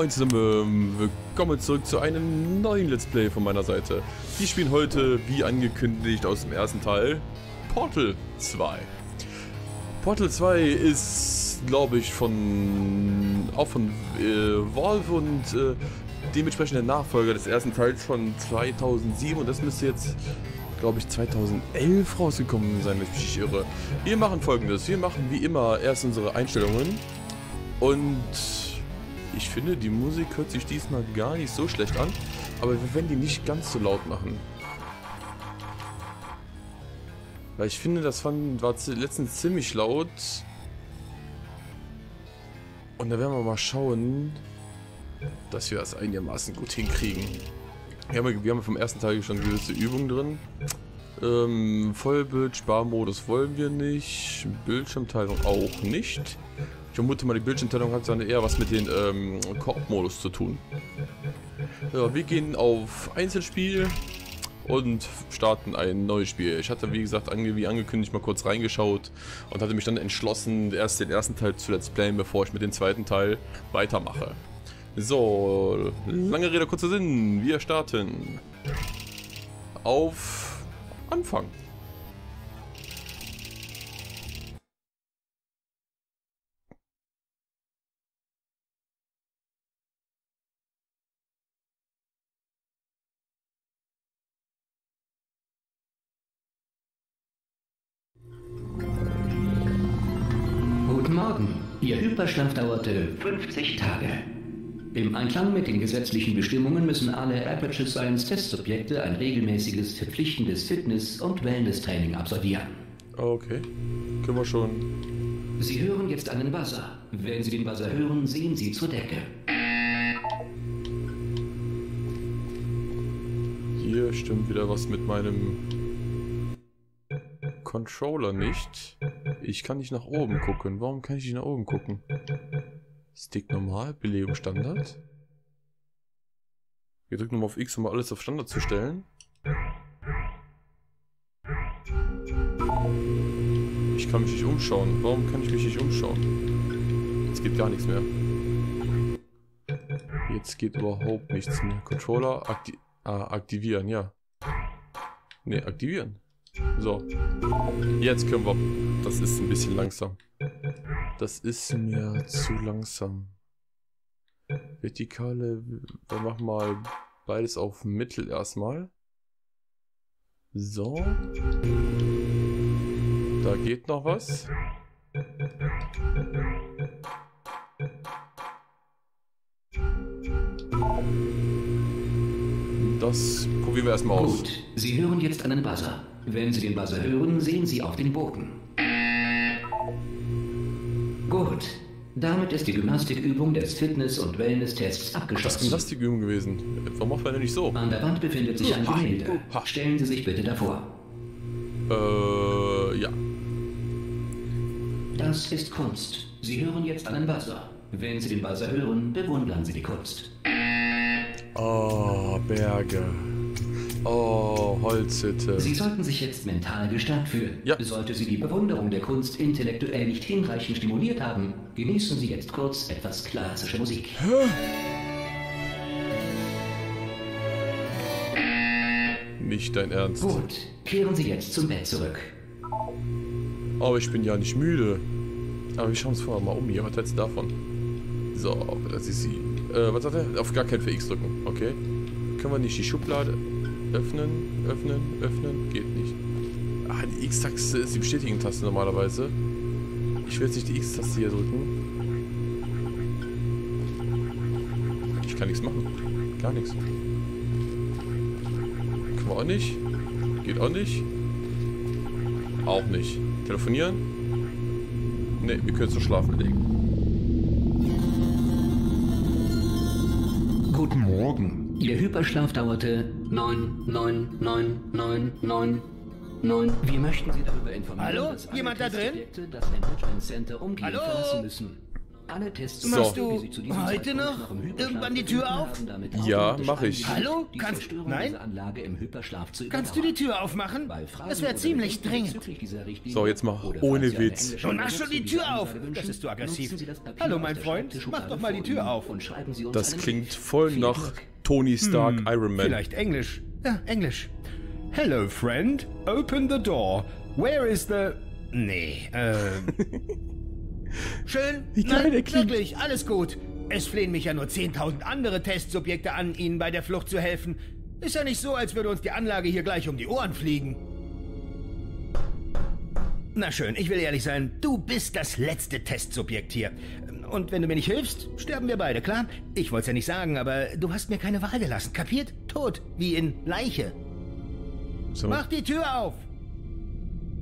Moin zusammen, willkommen zurück zu einem neuen Let's Play von meiner Seite. Wir spielen heute, wie angekündigt aus dem ersten Teil, Portal 2. Portal 2 ist, glaube ich, von auch von äh, Valve und äh, dementsprechend der Nachfolger des ersten Teils von 2007 und das müsste jetzt, glaube ich, 2011 rausgekommen sein, wenn ich mich irre. Wir machen folgendes, wir machen wie immer erst unsere Einstellungen und ich finde, die Musik hört sich diesmal gar nicht so schlecht an, aber wir werden die nicht ganz so laut machen. Weil ich finde, das war letztens ziemlich laut. Und da werden wir mal schauen, dass wir das einigermaßen gut hinkriegen. Wir haben, wir haben vom ersten Teil schon gewisse Übungen drin. Ähm, Vollbild, Sparmodus wollen wir nicht. Bildschirmteilung auch nicht. Ich vermute mal, die Bildschirmteilung hat dann eher was mit dem ähm, Koop-Modus zu tun. Ja, wir gehen auf Einzelspiel und starten ein neues Spiel. Ich hatte, wie gesagt, ange wie angekündigt, mal kurz reingeschaut und hatte mich dann entschlossen, erst den ersten Teil zu Let's Playen, bevor ich mit dem zweiten Teil weitermache. So, lange Rede, kurzer Sinn. Wir starten auf Anfang. Hyperschlaf dauerte 50 Tage. Im Einklang mit den gesetzlichen Bestimmungen müssen alle Aperture Science Testsubjekte ein regelmäßiges, verpflichtendes Fitness- und Wellness-Training absolvieren. Okay, können wir schon. Sie hören jetzt einen Buzzer. Wenn Sie den Buzzer hören, sehen Sie zur Decke. Hier stimmt wieder was mit meinem Controller nicht. Ich kann nicht nach oben gucken. Warum kann ich nicht nach oben gucken? Stick normal, Belegung Standard. Wir drücken nochmal auf X, um alles auf Standard zu stellen. Ich kann mich nicht umschauen. Warum kann ich mich nicht umschauen? Jetzt geht gar nichts mehr. Jetzt geht überhaupt nichts mehr. Controller akti ah, aktivieren, ja. Ne, aktivieren. So. Jetzt können wir... Das ist ein bisschen langsam. Das ist mir zu langsam. Vertikale... Wir machen mal beides auf Mittel erstmal. So. Da geht noch was. Das probieren wir erstmal aus. Gut, Sie hören jetzt einen Buzzer. Wenn Sie den Buzzer hören, sehen Sie auf den Bogen. Gut. Damit ist die Gymnastikübung des Fitness- und Wellness-Tests abgeschlossen. Das ist Gymnastikübung gewesen. Warum macht man denn nicht so? An der Wand befindet sich ein Gemälde. Stellen Sie sich bitte davor. Äh, ja. Das ist Kunst. Sie hören jetzt einen Buzzer. Wenn Sie den Buzzer hören, bewundern Sie die Kunst. Oh, Berge. Oh, Holzhütte. Sie sollten sich jetzt mental gestärkt fühlen. Ja. Sollte Sie die Bewunderung der Kunst intellektuell nicht hinreichend stimuliert haben, genießen Sie jetzt kurz etwas klassische Musik. Nicht dein Ernst. Gut, kehren Sie jetzt zum Bett zurück. Aber ich bin ja nicht müde. Aber wir schauen uns vorher mal um hier. Was hältst du davon? So, das ist sie. Äh, was sagt er? Auf gar keinen für X drücken. Okay. Können wir nicht die Schublade öffnen, öffnen, öffnen? Geht nicht. Ah, die X-Taste ist die Bestätigen-Taste normalerweise. Ich will jetzt nicht die X-Taste hier drücken. Ich kann nichts machen. Gar nichts. Können wir auch nicht. Geht auch nicht. Auch nicht. Telefonieren? Ne, wir können es nur schlafen legen. Guten Morgen. Ihr Hyperschlaf dauerte 9, 9, 9, 9, 9, 9. Wir möchten Sie darüber informieren, Hallo? dass alle Jemand da drin? Testobjekte das Enrichment Center umgehend Hallo? verlassen müssen. Alle Tests, Machst die du Sie zu diesem heute Zeitpunkt noch Hyperschlaf irgendwann die Tür auf? haben Ja, automatisch mach ich. Hallo? Kannst- nein? dieser Anlage im Hyperschlaf zu Kannst du die Tür aufmachen? Das wäre ziemlich dringend. So, jetzt mach oder ohne Witz. Schon mach schon die Tür auf. Das ist so aggressiv. Hallo, mein Freund. Mach doch mal die Tür auf. Und schreiben Sie uns Das klingt voll nach Glück. Tony Stark Iron Man. Vielleicht Englisch. Ja, Englisch. Hello, friend. Open the door. Where is the... Nee, äh... Schön. Wie Nein, wirklich, alles gut. Es flehen mich ja nur 10.000 andere Testsubjekte an, Ihnen bei der Flucht zu helfen. Ist ja nicht so, als würde uns die Anlage hier gleich um die Ohren fliegen. Na schön, ich will ehrlich sein, du bist das letzte Testsubjekt hier. Und wenn du mir nicht hilfst, sterben wir beide, klar? Ich wollte es ja nicht sagen, aber du hast mir keine Wahl gelassen, kapiert? Tot, wie in Leiche. So, Mach die Tür auf!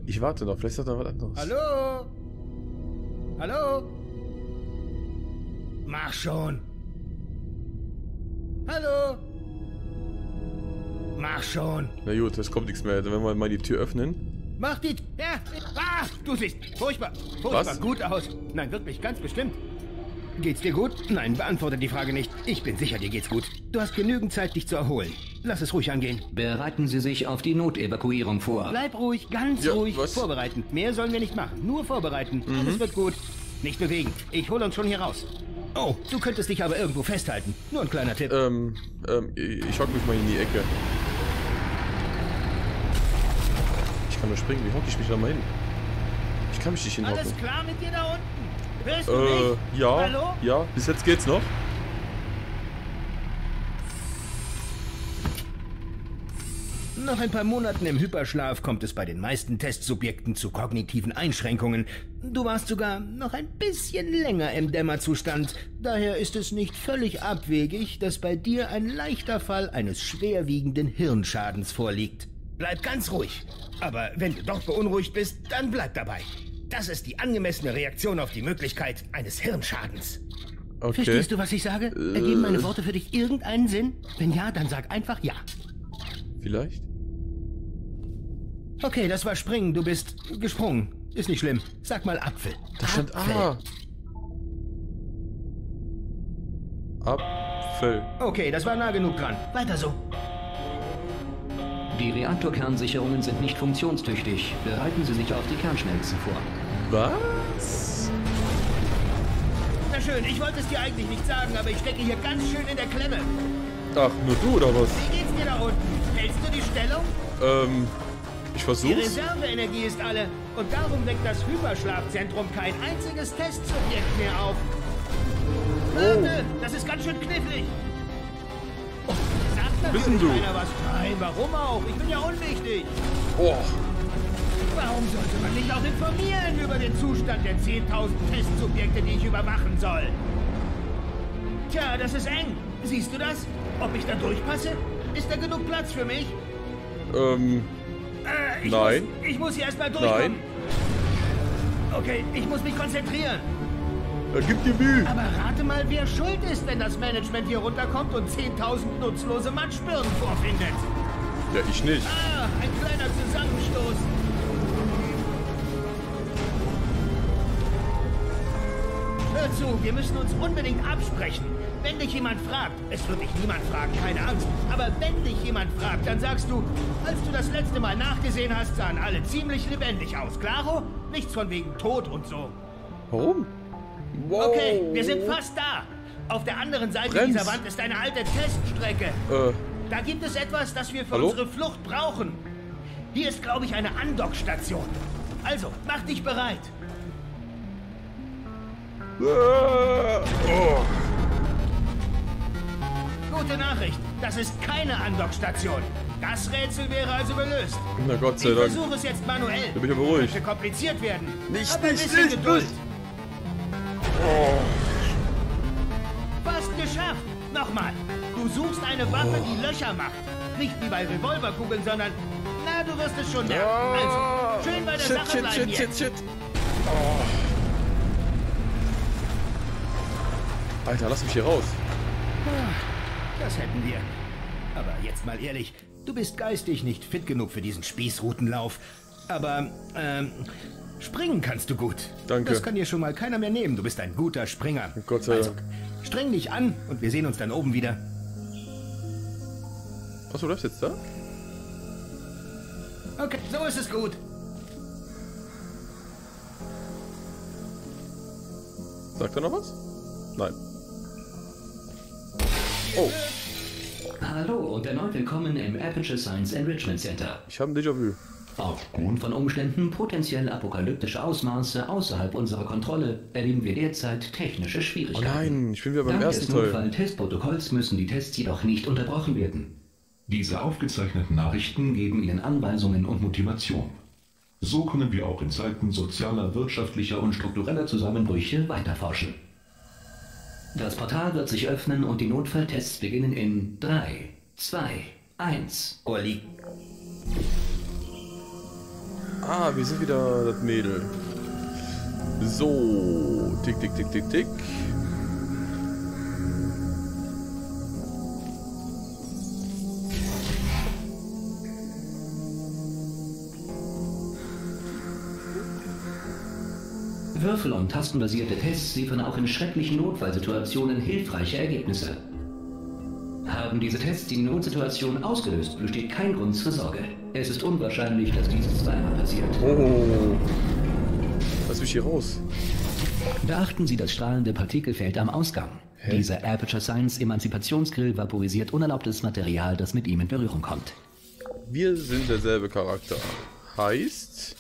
ich warte noch, vielleicht sagt er was anderes. Hallo? Hallo? Mach schon. Hallo? Mach schon. Na gut, es kommt nichts mehr. Werden wir mal die Tür öffnen. Mach die... Ja. Ah, du siehst furchtbar, furchtbar Was? gut aus. Nein, wirklich, ganz bestimmt. Geht's dir gut? Nein, beantworte die Frage nicht. Ich bin sicher, dir geht's gut. Du hast genügend Zeit, dich zu erholen. Lass es ruhig angehen. Bereiten Sie sich auf die Notevakuierung vor. Bleib ruhig, ganz Ja, ruhig. was? Vorbereiten. Mehr sollen wir nicht machen. Nur vorbereiten. Mhm. Alles wird gut. Nicht bewegen. Ich hole uns schon hier raus. Oh, du könntest dich aber irgendwo festhalten. Nur ein kleiner Tipp. Ähm, ähm, ich hock mich mal in die Ecke. Ich kann nur springen, wie hock ich mich da mal hin? Ich kann mich nicht hinhocken. Alles klar mit dir da unten? Hörst du Äh, mich? ja, Hallo? ja, bis jetzt geht's noch. Nach ein paar Monaten im Hyperschlaf kommt es bei den meisten Testsubjekten zu kognitiven Einschränkungen. Du warst sogar noch ein bisschen länger im Dämmerzustand. Daher ist es nicht völlig abwegig, dass bei dir ein leichter Fall eines schwerwiegenden Hirnschadens vorliegt. Bleib ganz ruhig. Aber wenn du doch beunruhigt bist, dann bleib dabei. Das ist die angemessene Reaktion auf die Möglichkeit eines Hirnschadens. Okay. Verstehst du, was ich sage? Ergeben meine Worte für dich irgendeinen Sinn? Wenn ja, dann sag einfach ja. Vielleicht? Okay, das war Springen. Du bist gesprungen. Ist nicht schlimm. Sag mal Apfel. Da stand Apfel. A. Apfel. Okay, das war nah genug dran. Weiter so. Die Reaktorkernsicherungen sind nicht funktionstüchtig. Bereiten Sie sich auf die Kernschmelzen vor. Was? Na schön, ich wollte es dir eigentlich nicht sagen, aber ich stecke hier ganz schön in der Klemme. Ach, nur du oder was? Wie geht's dir da unten? Hältst du die Stellung? Ähm, ich Die versuch's. Reserveenergie ist alle. Und darum weckt das Hyperschlafzentrum kein einziges Testsubjekt mehr auf. Warte, das ist ganz schön knifflig. Sag natürlich denn du? keiner was. Nein, warum auch? Ich bin ja unwichtig. Oh, Warum sollte man mich auch informieren über den Zustand der 10.000 Testsubjekte, die ich überwachen soll? Tja, das ist eng. Siehst du das? Ob ich da durchpasse? Ist da genug Platz für mich? ähm, Äh, ich Nein. Muss, ich muss hier erstmal durchkommen. Nein. Okay, ich muss mich konzentrieren. äh, gib dir Mühe. Aber rate mal, wer schuld ist, wenn das Management hier runterkommt und 10.000 nutzlose Matschbirnen vorfindet. Ja, ich nicht. Ah, ein kleiner Zusammenstoß. Hör zu, wir müssen uns unbedingt absprechen. Wenn dich jemand fragt, es wird dich niemand fragen, keine Angst, aber wenn dich jemand fragt, dann sagst du, als du das letzte Mal nachgesehen hast, sahen alle ziemlich lebendig aus. Klaro? Nichts von wegen Tod und so. Warum? Wow. Okay, wir sind fast da. Auf der anderen Seite Brems. dieser Wand ist eine alte Teststrecke. Äh, Da gibt es etwas, das wir für Hallo? unsere Flucht brauchen. Hier ist, glaube ich, eine Andockstation. Also, mach dich bereit. Oh. Gute Nachricht, das ist keine Andockstation. Das Rätsel wäre also gelöst. Na Gott sei Ich Dank. versuche es jetzt manuell. Da bin ich aber ruhig. Könnte kompliziert werden. Nicht, Aber nicht, nicht, Geduld. nicht. Fast geschafft. Nochmal. Du suchst eine Waffe, die Löcher macht. Nicht wie bei Revolverkugeln, sondern... Na, du wirst es schon merken. Also, schön bei der shit, Sache shit, bleiben shit, jetzt. shit, shit. Alter, lass mich hier raus. Das hätten wir. Aber jetzt mal ehrlich, du bist geistig nicht fit genug für diesen Spießrutenlauf. Aber, ähm, springen kannst du gut. Danke. Das kann dir schon mal keiner mehr nehmen. Du bist ein guter Springer. Gott sei also, Dank. streng dich an und wir sehen uns dann oben wieder. Achso, du bleibst jetzt da? Okay, so ist es gut. Sagt er noch was? Nein. Oh, Hallo und erneut willkommen im Aperture Science Enrichment Center. ich habe ein Déjà-vu. Aufgrund von Umständen potenziell apokalyptische Ausmaße außerhalb unserer Kontrolle erleben wir derzeit technische Oh Schwierigkeiten. nein, ich bin wieder beim Dank ersten des Teil. Notfall-Testprotokolls müssen die Tests jedoch nicht unterbrochen werden. Diese aufgezeichneten Nachrichten Geben Ihnen Anweisungen und Motivation. So können wir auch in Zeiten sozialer, wirtschaftlicher und struktureller Zusammenbrüche weiterforschen. Das Portal wird sich öffnen und die Notfalltests beginnen in 3, 2, 1. Uli, Ah, wir sind wieder das Mädel. So, tick, tick, tick, tick, tick. Würfel- und tastenbasierte Tests liefern auch in schrecklichen Notfallsituationen hilfreiche Ergebnisse. Haben diese Tests die Notsituation ausgelöst, besteht kein Grund zur Sorge. Es ist unwahrscheinlich, dass dieses zweimal passiert. Oh. Lass mich hier raus. Beachten Sie das strahlende Partikelfeld am Ausgang. Hä? Dieser Aperture Science Emanzipationsgrill vaporisiert unerlaubtes Material, das mit ihm in Berührung kommt. Wir sind derselbe Charakter. Heißt,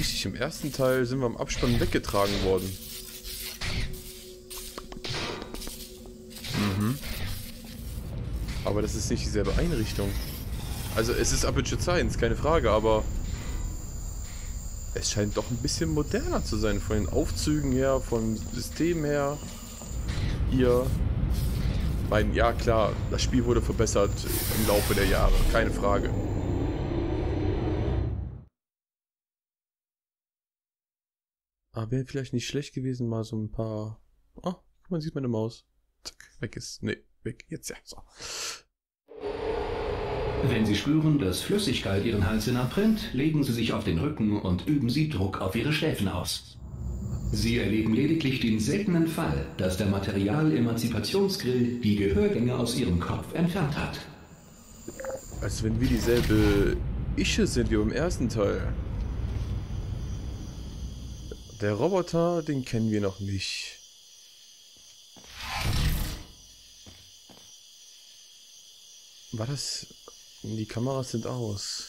richtig im ersten Teil sind wir am Abspann weggetragen worden. Mhm. Aber das ist nicht dieselbe Einrichtung. Also es ist Aperture Science, keine Frage, aber es scheint doch ein bisschen moderner zu sein. Von den Aufzügen her, vom System her. Hier. Mein, ja klar, das Spiel wurde verbessert im Laufe der Jahre, keine Frage. Aber wäre vielleicht nicht schlecht gewesen, mal so ein paar... Ah, guck mal, sieht meine Maus. Zack, weg ist. Nee, weg. Jetzt ja. So. Wenn Sie spüren, dass Flüssigkeit Ihren Hals hinabrennt, legen Sie sich auf den Rücken und üben Sie Druck auf Ihre Schläfen aus. Sie erleben lediglich den seltenen Fall, dass der Material-Emanzipationsgrill die Gehörgänge aus Ihrem Kopf entfernt hat. Als wenn wir dieselbe Ische sind wie beim ersten Teil. Der Roboter, den kennen wir noch nicht. War das... Die Kameras sind aus.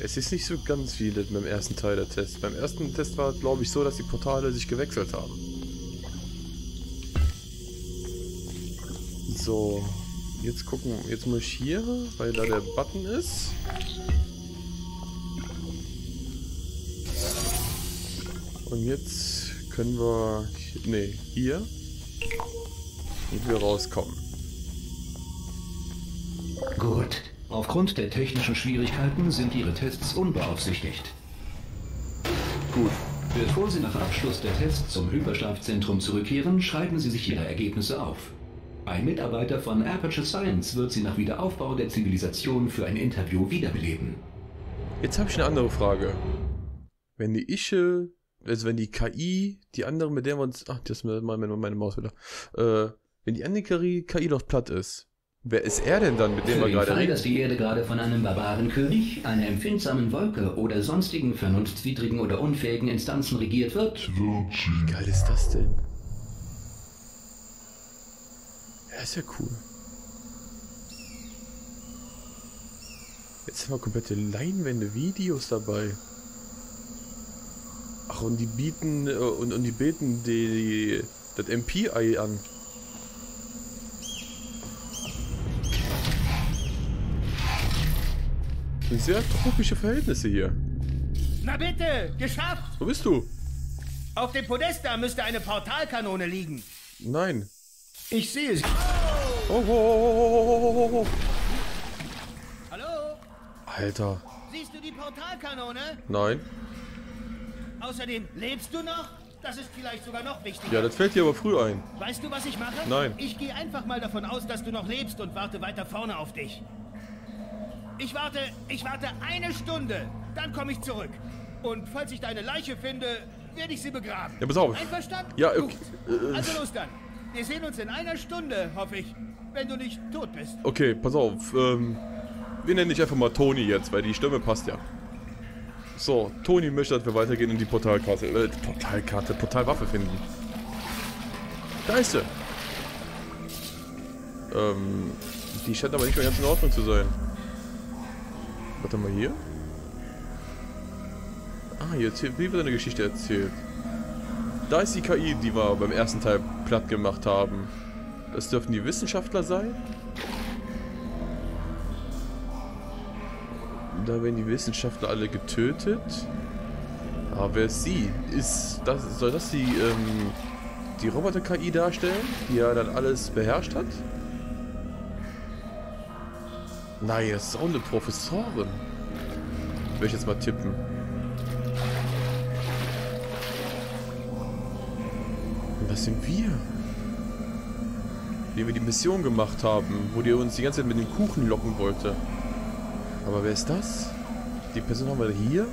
Es ist nicht so ganz viel beim ersten Teil der Test. Beim ersten Test war glaube ich so, dass die Portale sich gewechselt haben. So, jetzt gucken, jetzt muss ich hier, weil da der Button ist. Und jetzt können wir, nee, hier, und wir rauskommen. Gut. Aufgrund der technischen Schwierigkeiten sind Ihre Tests unbeaufsichtigt. Gut. Bevor Sie nach Abschluss der Tests zum Hyperschlafzentrum zurückkehren, schreiben Sie sich Ihre Ergebnisse auf. Ein Mitarbeiter von Aperture Science wird Sie nach Wiederaufbau der Zivilisation für ein Interview wiederbeleben. Jetzt habe ich eine andere Frage. Wenn die Ische, also wenn die KI, die andere, mit der wir uns, ach, das ist meine, meine, Maus wieder, äh, wenn die andere KI, KI doch platt ist, wer ist er denn dann, mit dem Für wir gerade Fall, reden? dass die Erde gerade von einem Barbarenkönig, einer empfindsamen Wolke oder sonstigen vernunftswidrigen oder unfähigen Instanzen regiert wird, Wie geil ist das denn? Ja, ist ja cool. Jetzt haben wir komplette Leinwände, Videos dabei. Ach, und die bieten, äh, und, und die beten die, das MP-Ei an. Sind sehr tropische Verhältnisse hier. Na bitte, geschafft! Wo bist du? Auf dem Podest da müsste eine Portalkanone liegen. Nein. Ich sehe sie. Oh, oh, oh, oh. Hallo? Alter. Siehst du die Portalkanone? Nein. Außerdem, lebst du noch? Das ist vielleicht sogar noch wichtiger. Ja, das fällt dir aber früh ein. Weißt du, was ich mache? Nein. Ich gehe einfach mal davon aus, dass du noch lebst und warte weiter vorne auf dich. Ich warte, ich warte eine Stunde. Dann komme ich zurück. Und falls ich deine Leiche finde, werde ich sie begraben. Ja, pass auf. Einverstanden? Ja, Gut. okay, äh, Also los dann. Wir sehen uns in einer Stunde, hoffe ich. Wenn du nicht tot bist. Okay, pass auf. Ähm, wir nennen dich einfach mal Toni jetzt, weil die Stimme passt ja. So, Toni möchte, dass wir weitergehen und die Portalkarte, äh, Portalkarte, Portalwaffe finden. Da ist sie. Ähm, die scheint aber nicht mehr ganz in Ordnung zu sein. Warte mal hier. Ah, hier erzählt, wie wird eine Geschichte erzählt. Da ist die KI, die wir beim ersten Teil platt gemacht haben. Das dürften die Wissenschaftler sein? Da werden die Wissenschaftler alle getötet. Aber wer ist sie? Ist das, soll das die, ähm, die Roboter-KI darstellen, die ja dann alles beherrscht hat? Nein, das ist auch eine Professorin. Will ich jetzt mal tippen. Das sind wir. Wie wir die Mission gemacht haben, wo die uns die ganze Zeit mit dem Kuchen locken wollte. Aber wer ist das? Die Person haben wir hier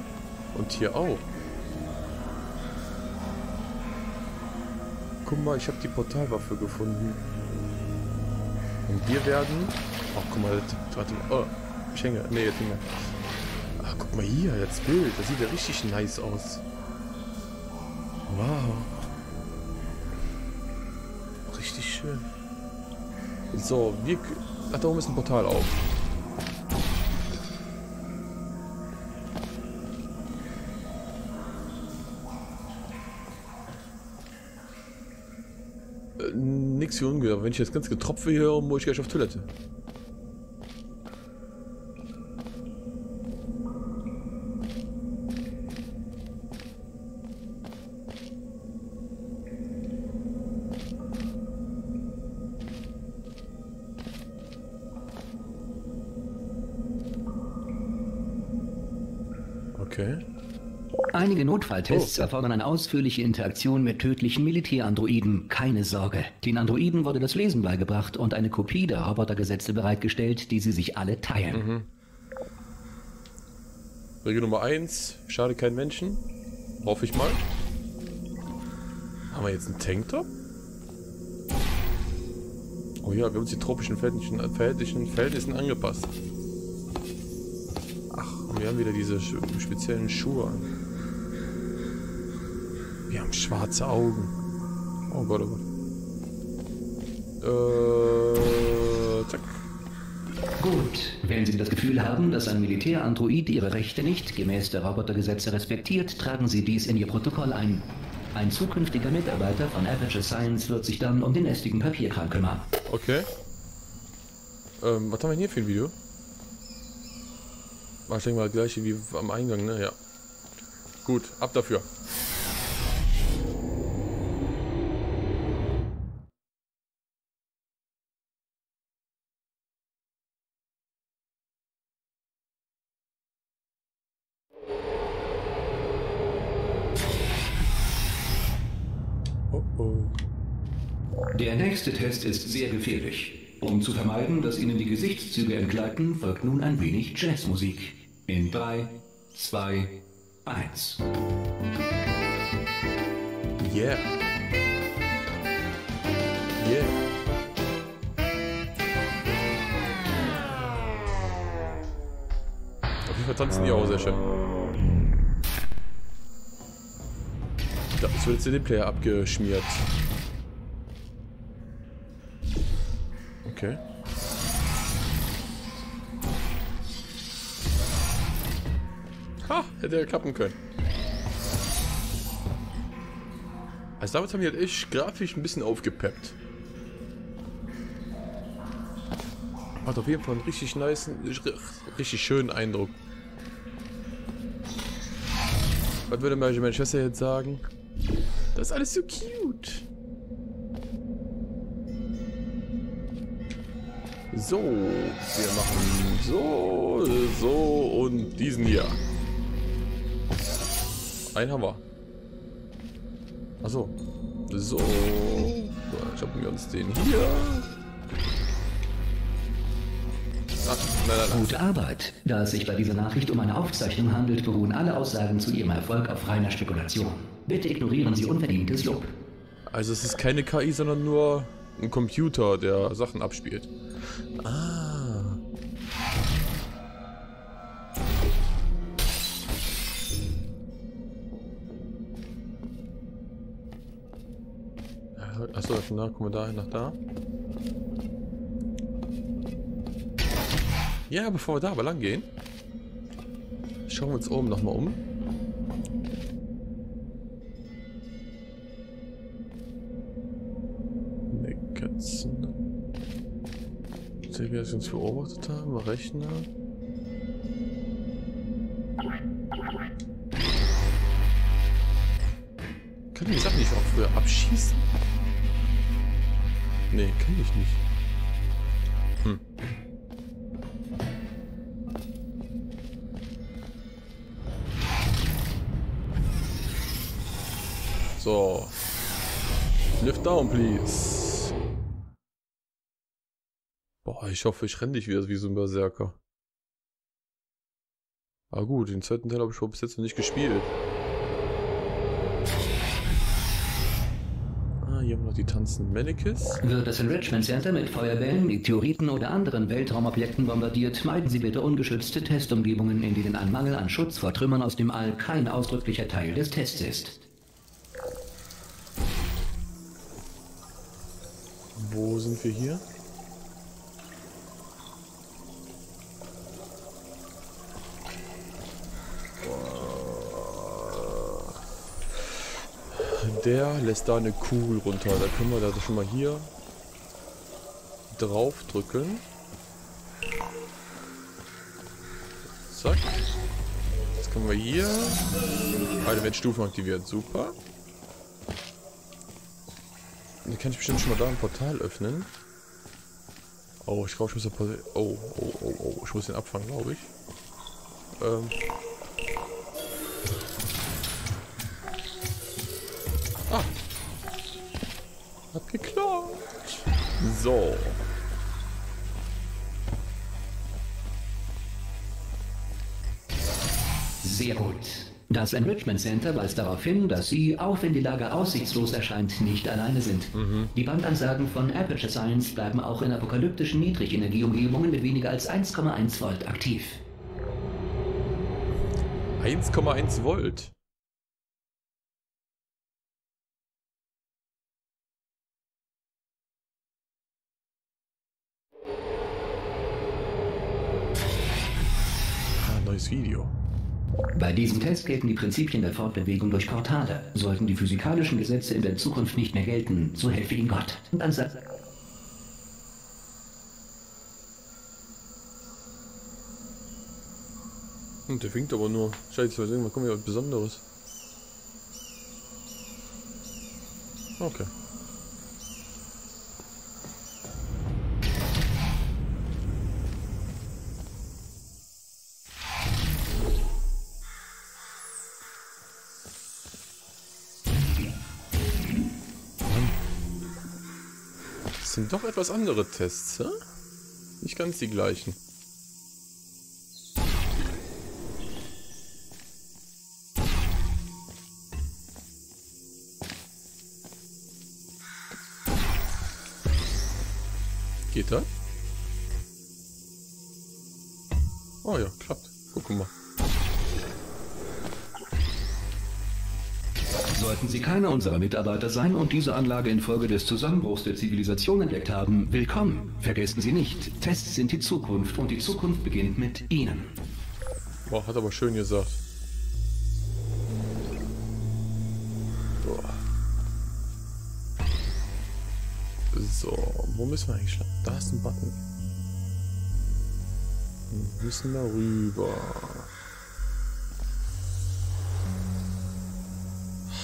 und hier auch. Guck mal, ich habe die Portalwaffe gefunden. Und wir werden... Oh, guck mal, warte mal. Oh, Schenge. Nee, jetzt nicht mehr. Ach, guck mal hier, das Bild. Das sieht ja richtig nice aus. Wow. Schön. So, wir... Ach, da oben ist ein Portal auf. Äh, nix für ungehört. Wenn ich jetzt ganz Getropfe höre, muss ich gleich auf Toilette. Notfalltests erfordern eine ausführliche Interaktion mit tödlichen Militärandroiden. Keine Sorge. Den Androiden wurde das Lesen beigebracht und eine Kopie der Robotergesetze bereitgestellt, die sie sich alle teilen. Regel Nummer 1, schade kein Menschen. Hoffe ich mal. Haben wir jetzt einen Tanktop? Oh ja, wir haben uns die tropischen Verhältnissen, Verhältnissen, Verhältnissen angepasst. Ach, und wir haben wieder diese speziellen Schuhe an. Wir haben schwarze Augen. Oh Gott, oh Gott. Äh, zack. Gut, wenn Sie das Gefühl haben, dass ein Militärandroid Ihre Rechte nicht gemäß der Robotergesetze respektiert, tragen Sie dies in Ihr Protokoll ein. Ein zukünftiger Mitarbeiter von Aperture Science wird sich dann um den lästigen Papierkram kümmern. Okay. Ähm, was haben wir hier für ein Video? Ich denke mal das gleiche wie am Eingang, ne? Ja. Gut, ab dafür. Test ist sehr gefährlich. Um zu vermeiden, dass Ihnen die Gesichtszüge entgleiten, folgt nun ein wenig Jazzmusik. In 3, 2, 1. Yeah. Yeah. Auf jeden Fall tanzen die auch sehr schön. Da ist wird CD-Player abgeschmiert. Okay. Ha, hätte ja klappen können. Also damit haben wir halt echt grafisch ein bisschen aufgepeppt. Hat auf jeden Fall einen richtig nice, richtig schönen Eindruck. Was würde meine Schwester jetzt sagen? Das ist alles so cute. So, wir machen so, so und diesen hier. Einen haben wir. Achso. So. Schaffen wir uns den hier. Ach, nein, nein, nein. Gute Arbeit. Da es sich bei dieser Nachricht um eine Aufzeichnung handelt, beruhen alle Aussagen zu Ihrem Erfolg auf reiner Spekulation. Bitte ignorieren Sie unverdientes Lob. Also es ist keine KI, sondern nur ein Computer, der Sachen abspielt. Ah. Achso, da kommen wir dahin nach da. Ja, bevor wir da aber lang gehen, schauen wir uns oben nochmal um. Sehen dass wir uns beobachtet haben. Rechner. Kann ich die Sachen nicht auch früher abschießen? Nee, kann ich nicht. Hm. So. Lift down, please. Boah, ich hoffe, ich renne nicht wieder wie so ein Berserker. Ah, gut, den zweiten Teil habe ich bis jetzt noch nicht gespielt. Ah, hier haben wir noch die tanzenden Mannequins. Wird das Enrichment Center mit Feuerbällen, Meteoriten oder anderen Weltraumobjekten bombardiert, meiden Sie bitte ungeschützte Testumgebungen, in denen ein Mangel an Schutz vor Trümmern aus dem All kein ausdrücklicher Teil des Tests ist. Wo sind wir hier? Der lässt da eine Kugel runter. Da können wir da schon mal hier drauf drücken. Zack. Jetzt können wir hier. Beide werden Stufen aktiviert. Super. Dann kann ich bestimmt schon mal da ein Portal öffnen. Oh, ich glaube, ich muss. Oh, oh, oh, oh. Ich muss den abfangen, glaube ich. Ähm. So. Sehr gut. Das Enrichment Center weist darauf hin, dass Sie, auch wenn die Lage aussichtslos erscheint, nicht alleine sind. Mhm. Die Bandansagen von Aperture Science bleiben auch in apokalyptischen Niedrigenergieumgebungen mit weniger als 1,1 Volt aktiv. 1,1 Volt? Bei diesem Test gelten die Prinzipien der Fortbewegung durch Portale. Sollten die physikalischen Gesetze in der Zukunft nicht mehr gelten, so helfe Ihnen Gott. Und dann sagt Hm, der winkt aber nur. Scheiße, irgendwann kommt ja was Besonderes. Okay. Sind doch etwas andere Tests, hä? Nicht ganz die gleichen. Geht das? Sie keiner unserer Mitarbeiter sein und diese Anlage infolge des Zusammenbruchs der Zivilisation entdeckt haben, willkommen. Vergessen Sie nicht, Tests sind die Zukunft und die Zukunft beginnt mit Ihnen. Boah, hat aber schön gesagt. Boah. So, wo müssen wir eigentlich lang? Da ist ein Button. Wir müssen da rüber.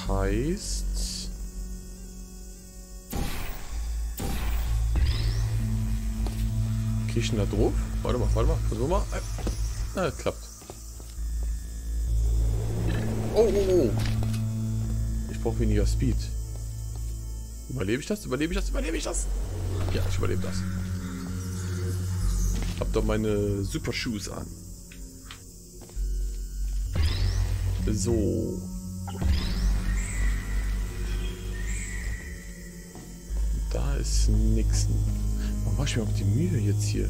Heißt... krieg ich denn da drauf? Warte mal, warte mal, versuch mal. Ah, das klappt. Oh, oh, oh. Ich brauche weniger Speed. Überlebe ich das? Überlebe ich das? Überlebe ich das? Ja, ich überlebe das. Hab doch meine Super Shoes an. So. Ist nix. Warum mach ich mir auch die Mühe jetzt hier?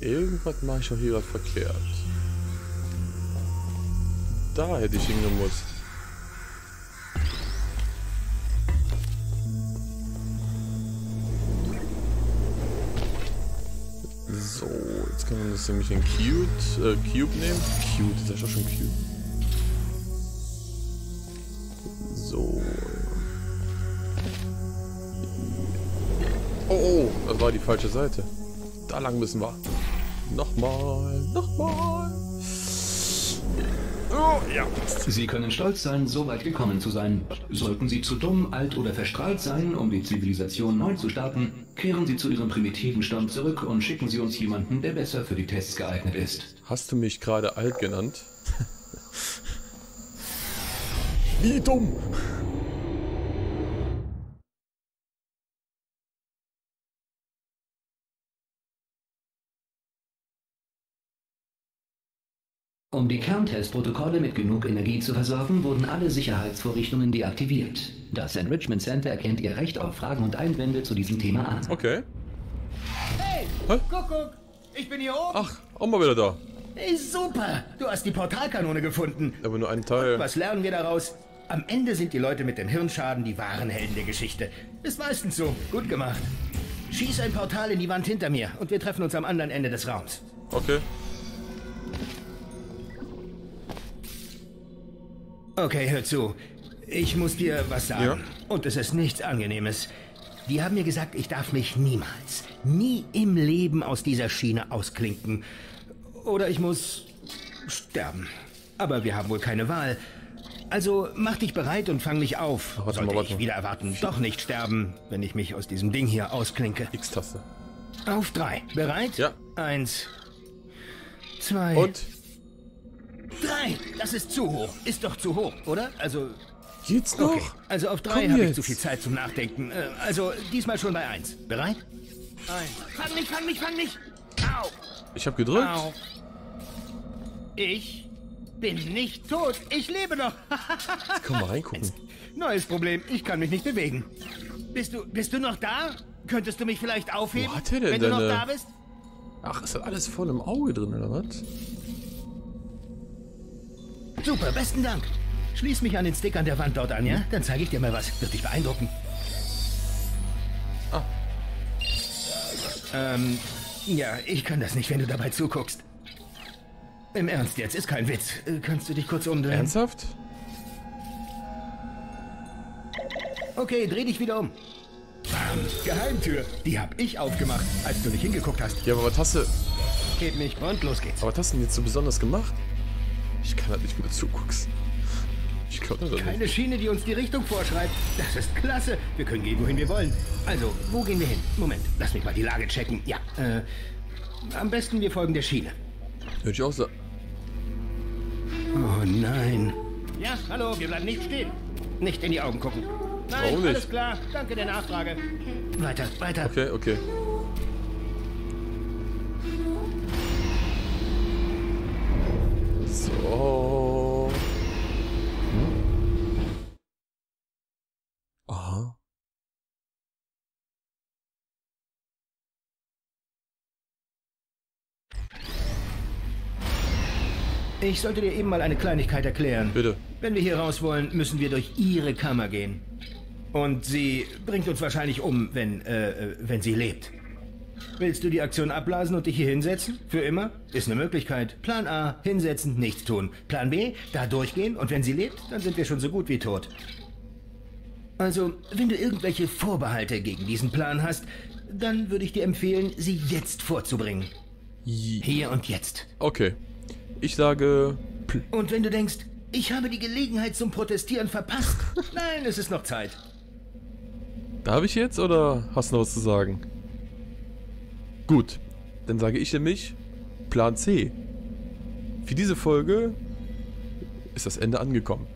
Irgendwas mache ich doch hier gerade verkehrt. Da hätte ich hingemusst. So, jetzt kann man das nämlich in Cute, äh, Cube nehmen. Cute, ist ja schon Cube. So. War die falsche Seite. Da lang müssen wir. Nochmal, nochmal. Oh, ja. Sie können stolz sein, so weit gekommen zu sein. Sollten Sie zu dumm, alt oder verstrahlt sein, um die Zivilisation neu zu starten, kehren Sie zu Ihrem primitiven Stand zurück und schicken Sie uns jemanden, der besser für die Tests geeignet ist. Hast du mich gerade alt genannt? Wie dumm! Um die Kerntestprotokolle mit genug Energie zu versorgen, wurden alle Sicherheitsvorrichtungen deaktiviert. Das Enrichment Center erkennt Ihr Recht auf Fragen und Einwände zu diesem Thema an. Okay. Hey, Hä? Kuckuck, ich bin hier oben. Ach, auch mal wieder da. Hey, super, du hast die Portalkanone gefunden. Aber nur einen Teil. Was lernen wir daraus? Am Ende sind die Leute mit den Hirnschaden die wahren Helden der Geschichte. Ist meistens so. Gut gemacht. Schieß ein Portal in die Wand hinter mir und wir treffen uns am anderen Ende des Raums. Okay. Okay, hör zu. Ich muss dir was sagen. Ja. Und es ist nichts Angenehmes. Die haben mir gesagt, ich darf mich niemals, nie im Leben aus dieser Schiene ausklinken. Oder ich muss sterben. Aber wir haben wohl keine Wahl. Also mach dich bereit und fang mich auf. Warte Sollte mal, warte ich wieder erwarten, doch nicht sterben, wenn ich mich aus diesem Ding hier ausklinke. X-Taste. Auf drei. Bereit? Ja. Eins. Zwei. Und? Drei. Das ist zu hoch. Ist doch zu hoch, oder? Also Jetzt noch? Okay, also auf drei habe ich zu viel Zeit zum Nachdenken. Äh, also diesmal schon bei eins. Bereit? Eins. Fang nicht, fang nicht, fang nicht! Au! Ich hab gedrückt. Au! Ich bin nicht tot. Ich lebe noch. Komm mal reingucken. Neues Problem. Ich kann mich nicht bewegen. Bist du, bist du noch da? Könntest du mich vielleicht aufheben, Wo hat er denn wenn du noch da bist? Ach, ist das alles voll im Auge drin, oder was? Super, besten Dank. Schließ mich an den Stick an der Wand dort an, ja? Dann zeige ich dir mal was. Wird dich beeindrucken. Ah. Ähm, ja, ich kann das nicht, wenn du dabei zuguckst. Im Ernst jetzt, ist kein Witz. Äh, Kannst du dich kurz umdrehen? Ernsthaft? Okay, dreh dich wieder um. Bam, Geheimtür. Die hab ich aufgemacht, als du nicht hingeguckt hast. Ja, aber was hast du... Geht nicht und los geht's. Aber was hast du denn jetzt so besonders gemacht? Ich kann halt nicht mehr zuguckst. Ich glaube das nicht. Keine Schiene, die uns die Richtung vorschreibt. Das ist klasse. Wir können gehen, wohin wir wollen. Also, wo gehen wir hin? Moment, lass mich mal die Lage checken. Ja, äh, am besten wir folgen der Schiene. Würde ich auch sagen. Oh nein. Ja, hallo, wir bleiben nicht stehen. Nicht in die Augen gucken. Nein, Warum nicht? alles klar. Danke der Nachfrage. Weiter, weiter. Okay, okay. Ich sollte dir eben mal eine Kleinigkeit erklären. Bitte. Wenn wir hier raus wollen, müssen wir durch ihre Kammer gehen. Und sie bringt uns wahrscheinlich um, wenn, äh, äh, wenn sie lebt. Willst du die Aktion abblasen und dich hier hinsetzen? Für immer? Ist eine Möglichkeit. Plan A, hinsetzen, nichts tun. Plan B, da durchgehen und wenn sie lebt, dann sind wir schon so gut wie tot. Also, wenn du irgendwelche Vorbehalte gegen diesen Plan hast, dann würde ich dir empfehlen, sie jetzt vorzubringen. Hier und jetzt. Okay. Ich sage. Pl Und wenn du denkst, ich habe die Gelegenheit zum Protestieren verpasst, nein, es ist noch Zeit. Darf ich jetzt oder hast du noch was zu sagen? Gut, dann sage ich nämlich Plan C. Für diese Folge ist das Ende angekommen.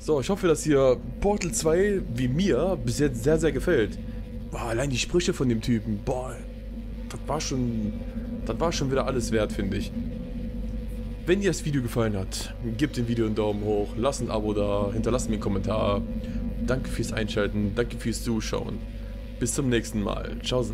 So, ich hoffe, dass hier Portal 2, wie mir, bis jetzt sehr, sehr gefällt. Boah, allein die Sprüche von dem Typen, boah, das war schon, das war schon wieder alles wert, finde ich. Wenn dir das Video gefallen hat, gib dem Video einen Daumen hoch, lass ein Abo da, hinterlass mir einen Kommentar. Danke fürs Einschalten, danke fürs Zuschauen. Bis zum nächsten Mal. Ciao.